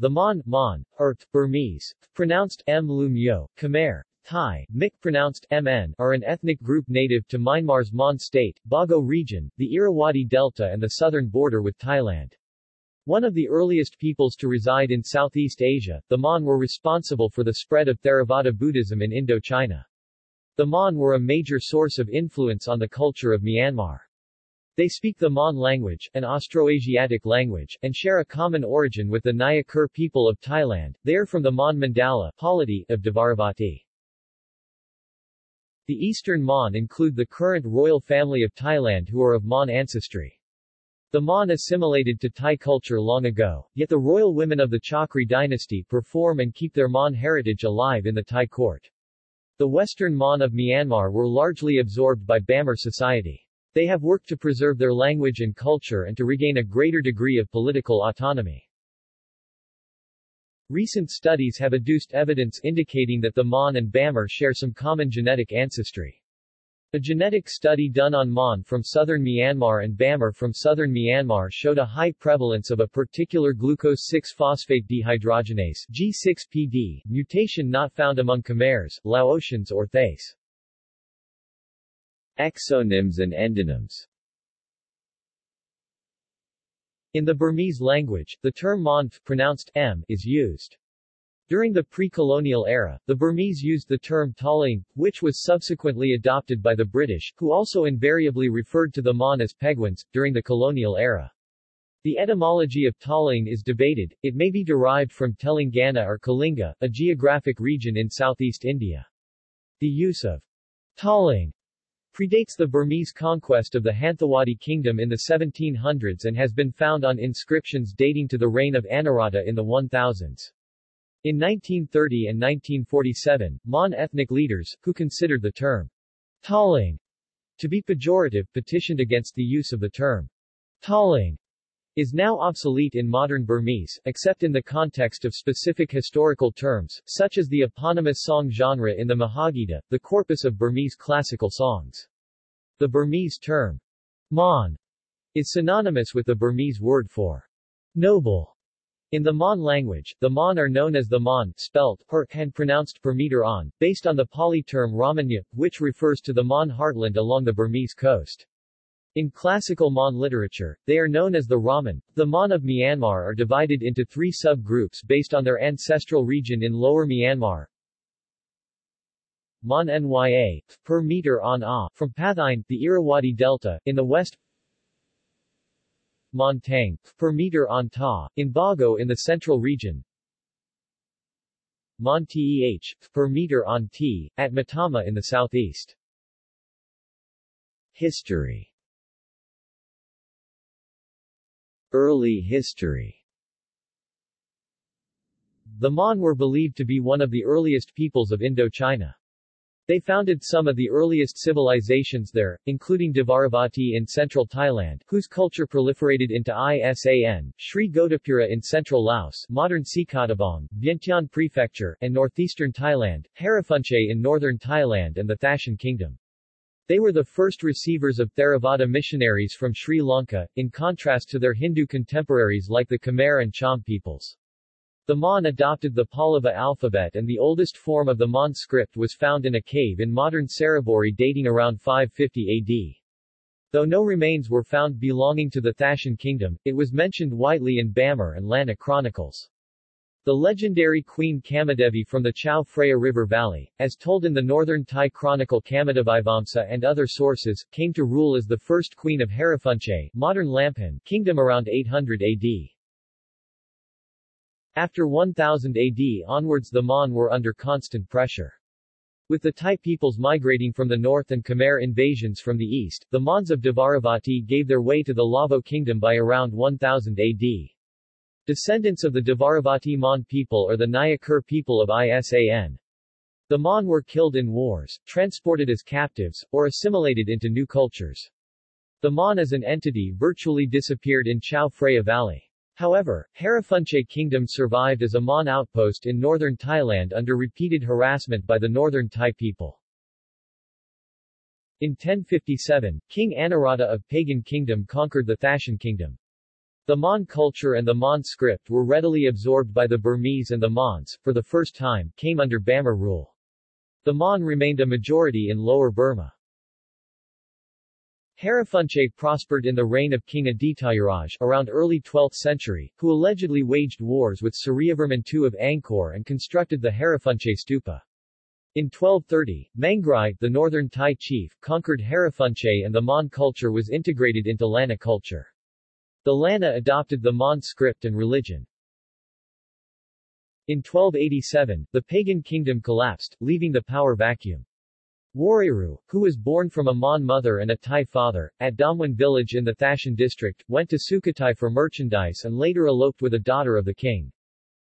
The Mon, Mon, Burmese, pronounced M. Lumyo, Khmer, Thai, Mic pronounced MN, are an ethnic group native to Myanmar's Mon State, Bago region, the Irrawaddy Delta and the southern border with Thailand. One of the earliest peoples to reside in Southeast Asia, the Mon were responsible for the spread of Theravada Buddhism in Indochina. The Mon were a major source of influence on the culture of Myanmar. They speak the Mon language, an Austroasiatic language, and share a common origin with the Nyah Kur people of Thailand. They are from the Mon Mandala polity of Dvaravati. The Eastern Mon include the current royal family of Thailand who are of Mon ancestry. The Mon assimilated to Thai culture long ago, yet the royal women of the Chakri dynasty perform and keep their Mon heritage alive in the Thai court. The Western Mon of Myanmar were largely absorbed by Bamar society. They have worked to preserve their language and culture and to regain a greater degree of political autonomy. Recent studies have adduced evidence indicating that the Mon and Bamar share some common genetic ancestry. A genetic study done on Mon from southern Myanmar and Bamar from southern Myanmar showed a high prevalence of a particular glucose-6-phosphate dehydrogenase G6PD mutation not found among Khmers, Laotians or Thais. Exonyms and endonyms In the Burmese language, the term mon pronounced m is used. During the pre-colonial era, the Burmese used the term Taling, which was subsequently adopted by the British, who also invariably referred to the Mon as Peguans, during the colonial era. The etymology of Taling is debated, it may be derived from Telangana or Kalinga, a geographic region in southeast India. The use of Taling predates the Burmese conquest of the Hanthawaddy kingdom in the 1700s and has been found on inscriptions dating to the reign of Anawrahta in the 1000s. In 1930 and 1947, Mon ethnic leaders, who considered the term Taling to be pejorative, petitioned against the use of the term Taling is now obsolete in modern Burmese, except in the context of specific historical terms, such as the eponymous song genre in the Mahagita, the corpus of Burmese classical songs. The Burmese term, Mon, is synonymous with the Burmese word for noble. In the Mon language, the Mon are known as the Mon, spelt per and pronounced per meter on, based on the Pali term Ramanya, which refers to the Mon heartland along the Burmese coast. In classical Mon literature, they are known as the Raman. The Mon of Myanmar are divided into three sub-groups based on their ancestral region in Lower Myanmar. Mon Nya, per meter on A, from Pathein, the Irrawaddy Delta, in the west. Mon Tang, per meter on Ta, in Bago in the central region. Mon Teh, per meter on T, at Mottama in the southeast. History Early history The Mon were believed to be one of the earliest peoples of Indochina. They founded some of the earliest civilizations there, including Dvaravati in central Thailand, whose culture proliferated into Isan, Sri Gotapura in central Laos, modern Sikhottabong, Vientiane Prefecture, and northeastern Thailand, Hariphunchai in northern Thailand and the Thashan Kingdom. They were the first receivers of Theravada missionaries from Sri Lanka, in contrast to their Hindu contemporaries like the Khmer and Cham peoples. The Mon adopted the Pallava alphabet and the oldest form of the Mon script was found in a cave in modern Saraburi dating around 550 AD. Though no remains were found belonging to the Thashan kingdom, it was mentioned widely in Bamar and Lanna chronicles. The legendary Queen Kamadevi from the Chao Phraya River Valley, as told in the northern Thai chronicle Kamadevivamsa and other sources, came to rule as the first queen of Hariphunchai modern Lamphun kingdom around 800 AD. After 1000 AD onwards the Mon were under constant pressure. With the Thai peoples migrating from the north and Khmer invasions from the east, the Mons of Dvaravati gave their way to the Lavo kingdom by around 1000 AD. Descendants of the Dvaravati Mon people are the Nyah Kur people of Isan. The Mon were killed in wars, transported as captives, or assimilated into new cultures. The Mon as an entity virtually disappeared in Chao Phraya Valley. However, Hariphunchai Kingdom survived as a Mon outpost in northern Thailand under repeated harassment by the northern Thai people. In 1057, King Anawrahta of Pagan Kingdom conquered the Thashan Kingdom. The Mon culture and the Mon script were readily absorbed by the Burmese and the Mons, for the first time, came under Bamar rule. The Mon remained a majority in Lower Burma. Hariphunchai prospered in the reign of King Aditayaraj around early 12th century, who allegedly waged wars with Suryavarman II of Angkor and constructed the Hariphunchai stupa. In 1230, Mangrai, the northern Thai chief, conquered Hariphunchai and the Mon culture was integrated into Lanna culture. The Lanna adopted the Mon script and religion. In 1287, the pagan kingdom collapsed, leaving the power vacuum. Wareru, who was born from a Mon mother and a Thai father, at Damwan village in the Thashan district, went to Sukhothai for merchandise and later eloped with a daughter of the king.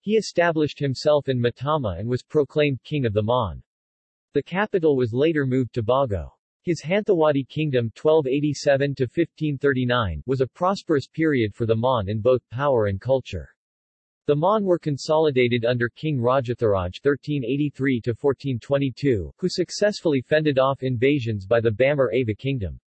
He established himself in Mottama and was proclaimed king of the Mon. The capital was later moved to Bago. His Hanthawadi kingdom 1287-1539 was a prosperous period for the Mon in both power and culture. The Mon were consolidated under King Rajadhirat 1383-1422, who successfully fended off invasions by the Bamar Ava kingdom.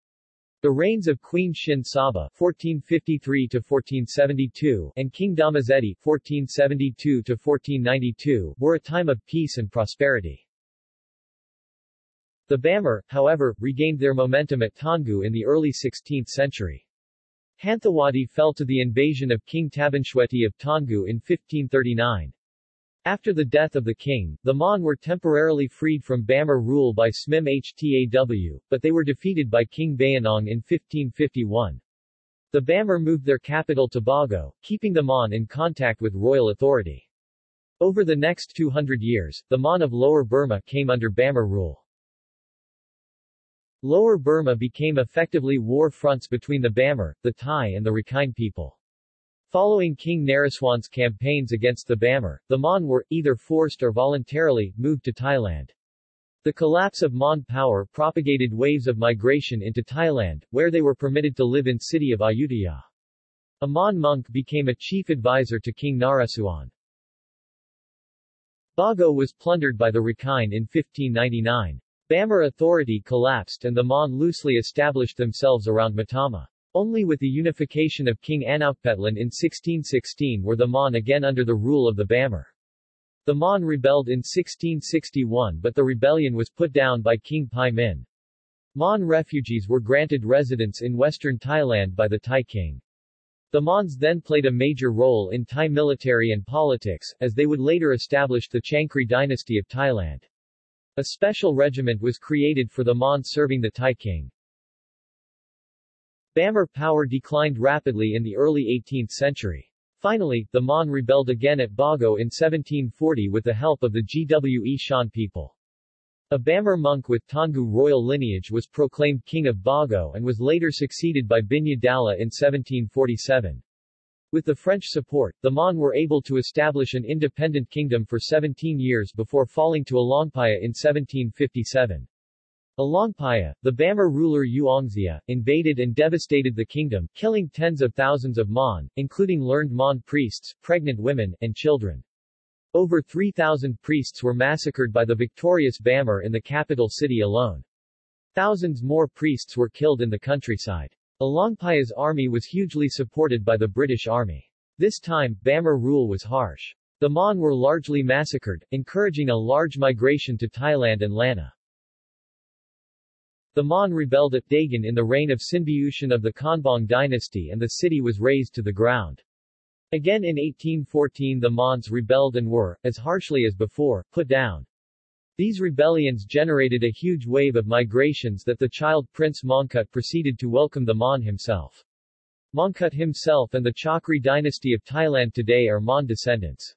The reigns of Queen Shin Sawbu (1453–1472) and King Dhammazedi (1472–1492) were a time of peace and prosperity. The Bamar, however, regained their momentum at Taungoo in the early 16th century. Hanthawadi fell to the invasion of King Tabinshwehti of Taungoo in 1539. After the death of the king, the Mon were temporarily freed from Bamar rule by Smim Htaw, but they were defeated by King Bayinnaung in 1551. The Bamar moved their capital to Bago, keeping the Mon in contact with royal authority. Over the next 200 years, the Mon of Lower Burma came under Bamar rule. Lower Burma became effectively war fronts between the Bamar, the Thai and the Rakhine people. Following King Naresuan's campaigns against the Bamar, the Mon were, either forced or voluntarily, moved to Thailand. The collapse of Mon power propagated waves of migration into Thailand, where they were permitted to live in city of Ayutthaya. A Mon monk became a chief advisor to King Naresuan. Bago was plundered by the Rakhine in 1599. Bamar authority collapsed and the Mon loosely established themselves around Mottama. Only with the unification of King Anaukpetlun in 1616 were the Mon again under the rule of the Bamar. The Mon rebelled in 1661 but the rebellion was put down by King Pye Min. Mon refugees were granted residence in western Thailand by the Thai king. The Mons then played a major role in Thai military and politics, as they would later establish the Chakri dynasty of Thailand. A special regiment was created for the Mon serving the Thai king. Bamar power declined rapidly in the early 18th century. Finally, the Mon rebelled again at Bago in 1740 with the help of the Gwe Shan people. A Bamar monk with Taungoo royal lineage was proclaimed king of Bago and was later succeeded by Binnya Dala in 1747. With the French support, the Mon were able to establish an independent kingdom for 17 years before falling to Alaungpaya in 1757. Alaungpaya, the Bamar ruler Uongzia, invaded and devastated the kingdom, killing tens of thousands of Mon, including learned Mon priests, pregnant women, and children. Over 3,000 priests were massacred by the victorious Bamar in the capital city alone. Thousands more priests were killed in the countryside. Alaungpaya's army was hugely supported by the British Army. This time, Bamar rule was harsh. The Mon were largely massacred, encouraging a large migration to Thailand and Lanna. The Mon rebelled at Dagon in the reign of Hsinbyushin of the Konbaung dynasty and the city was razed to the ground. Again in 1814 the Mons rebelled and were, as harshly as before, put down. These rebellions generated a huge wave of migrations that the child Prince Mongkut proceeded to welcome the Mon himself. Mongkut himself and the Chakri dynasty of Thailand today are Mon descendants.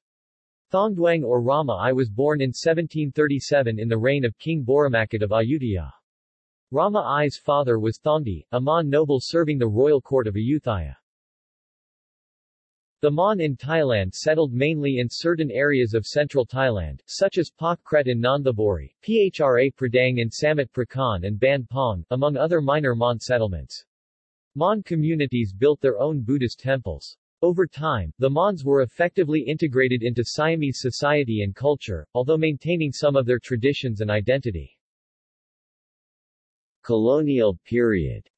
Thongduang or Rama I was born in 1737 in the reign of King Boromakot of Ayutthaya. Rama I's father was Thongdi, a Mon noble serving the royal court of Ayutthaya. The Mon in Thailand settled mainly in certain areas of central Thailand, such as Pak Kret in Nonthaburi, Phra Pradaeng in Samut Prakan and Ban Pong, among other minor Mon settlements. Mon communities built their own Buddhist temples. Over time, the Mons were effectively integrated into Siamese society and culture, although maintaining some of their traditions and identity. Colonial period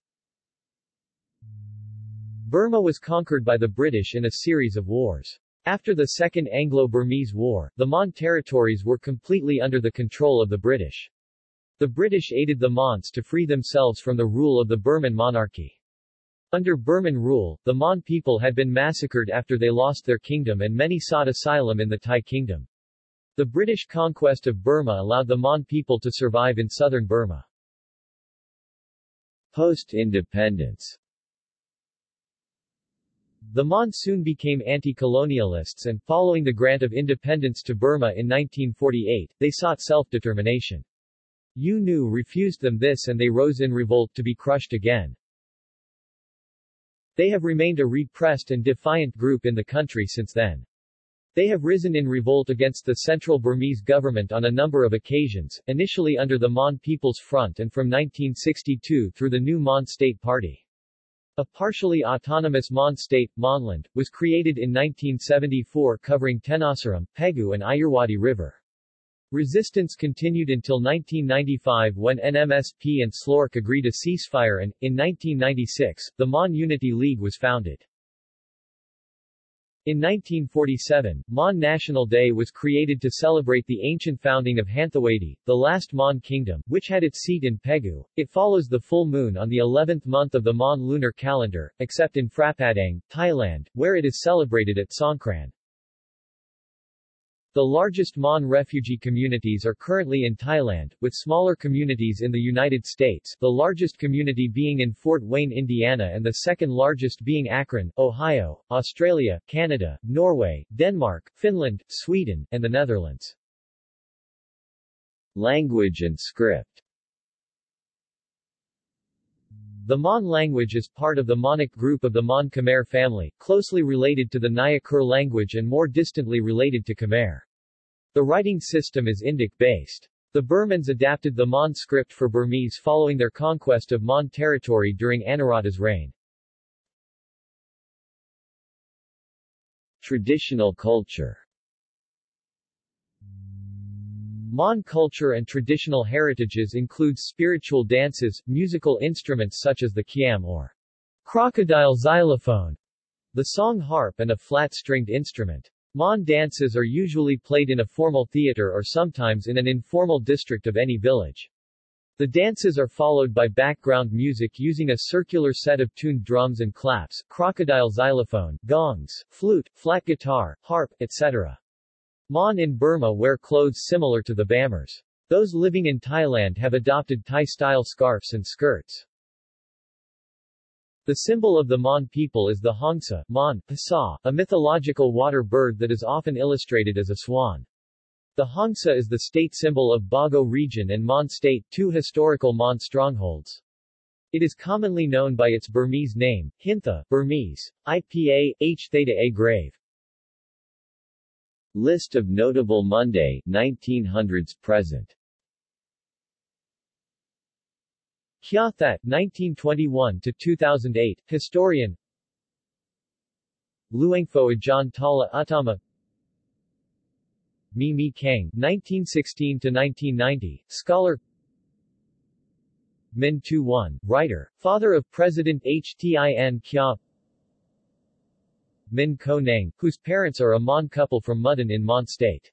Burma was conquered by the British in a series of wars. After the Second Anglo-Burmese War, the Mon territories were completely under the control of the British. The British aided the Mons to free themselves from the rule of the Burman monarchy. Under Burman rule, the Mon people had been massacred after they lost their kingdom and many sought asylum in the Thai kingdom. The British conquest of Burma allowed the Mon people to survive in southern Burma. Post-independence the Mon soon became anti-colonialists and, following the grant of independence to Burma in 1948, they sought self-determination. U Nu refused them this and they rose in revolt to be crushed again. They have remained a repressed and defiant group in the country since then. They have risen in revolt against the Central Burmese government on a number of occasions, initially under the Mon People's Front and from 1962 through the new Mon State Party. A partially autonomous Mon state, Monland, was created in 1974 covering Tenasserim, Pegu and Irrawaddy River. Resistance continued until 1995 when NMSP and SLORC agreed a ceasefire and, in 1996, the Mon Unity League was founded. In 1947, Mon National Day was created to celebrate the ancient founding of Hanthawaddy, the last Mon kingdom, which had its seat in Pegu. It follows the full moon on the 11th month of the Mon lunar calendar, except in Phrapadang, Thailand, where it is celebrated at Songkran. The largest Mon refugee communities are currently in Thailand, with smaller communities in the United States, the largest community being in Fort Wayne, Indiana and the second largest being Akron, Ohio, Australia, Canada, Norway, Denmark, Finland, Sweden, and the Netherlands. Language and script The Mon language is part of the Monic group of the Mon Khmer family, closely related to the Nyah Kur language and more distantly related to Khmer. The writing system is Indic-based. The Burmans adapted the Mon script for Burmese following their conquest of Mon territory during Anawrahta's reign. Traditional culture Mon culture and traditional heritages include spiritual dances, musical instruments such as the kiam or crocodile xylophone, the song harp and a flat-stringed instrument. Mon dances are usually played in a formal theater or sometimes in an informal district of any village. The dances are followed by background music using a circular set of tuned drums and claps, crocodile xylophone, gongs, flute, flat guitar, harp, etc. Mon in Burma wear clothes similar to the Bamars. Those living in Thailand have adopted Thai-style scarves and skirts. The symbol of the Mon people is the Hongsa Mon, Pasa, a mythological water bird that is often illustrated as a swan. The Hongsa is the state symbol of Bago region and Mon state, two historical Mon strongholds. It is commonly known by its Burmese name, Hintha, Burmese, IPA, H theta A grave. List of notable Monday 1900s present. Kya That, 1921-2008, historian. Luangpho Ajahn Tala Utama. Mi Mi Khaing, 1916 to 1990 scholar. Min Tu writer, father of President Htin Kyaw Min Ko Naing, whose parents are a Mon couple from Mudon in Mon State.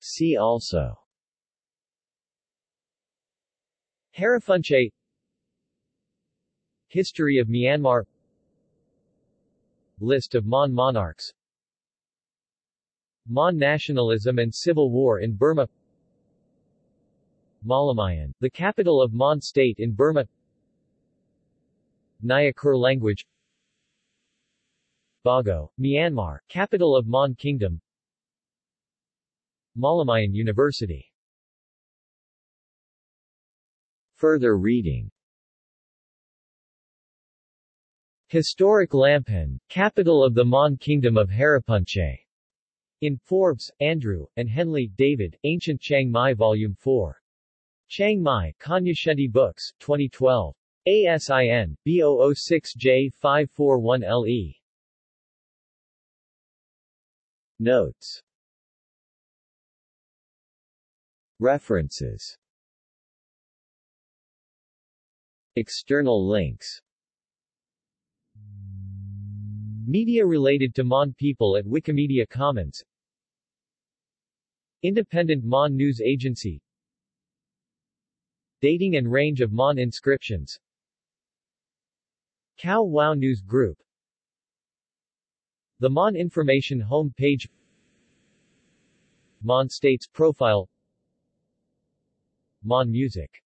See also. Hariphunchai History of Myanmar. List of Mon monarchs. Mon nationalism and civil war in Burma. Mawlamyine, the capital of Mon state in Burma. Nyah Kur language Bago, Myanmar, capital of Mon Kingdom Mawlamyine University Further reading Historic Lamphun, capital of the Mon Kingdom of Hariphunchai. In Forbes, Andrew, and Henley, David, Ancient Chiang Mai Volume 4. Chiang Mai, Cognoscenti Books, 2012. ASIN, B006J541LE. Notes. References. External links. Media related to Mon people at Wikimedia Commons. Independent Mon News Agency. Dating and range of Mon inscriptions. Kaowao News Group. The Mon Information Home Page. Mon States Profile. Mon Music